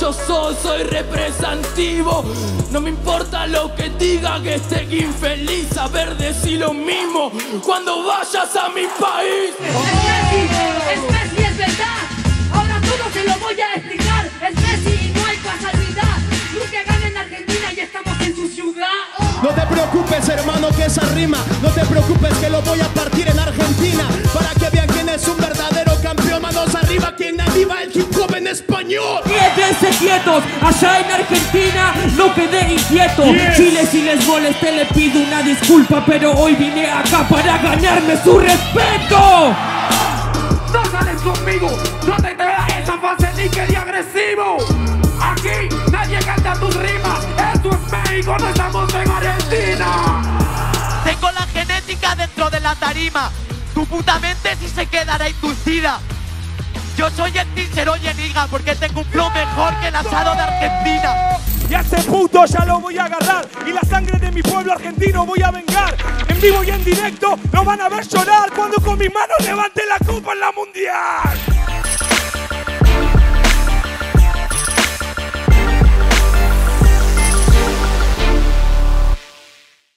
Guacho soy, soy representativo. No me importa lo que diga que esté infeliz. A ver, decir lo mismo cuando vayas a mi país. Es Messi, es Messi, es verdad. Ahora todo se lo voy a explicar. Es Messi y no hay casualidad. Nunca gana en Argentina y estamos en su ciudad. No te preocupes, hermano, que esa rima. No te preocupes, que lo voy a partir en Argentina. Para que vean quién es un verdadero campeón. Manos arriba, quien aviva el en español. Quédense quietos, allá en Argentina no quedé inquieto. Chile, si les molesté, le pido una disculpa, pero hoy vine acá para ganarme su respeto. No sales conmigo, no te da esa fase ni que de agresivo. Aquí nadie canta tus rimas, esto es México, no estamos en Argentina. Tengo la genética dentro de la tarima. Tu puta mente si se quedará inducida. Yo soy el teacher oye niga porque un flow mejor que el asado de Argentina. Y a ese puto ya lo voy a agarrar y la sangre de mi pueblo argentino voy a vengar. En vivo y en directo lo van a ver llorar cuando con mis manos levante la copa en la mundial.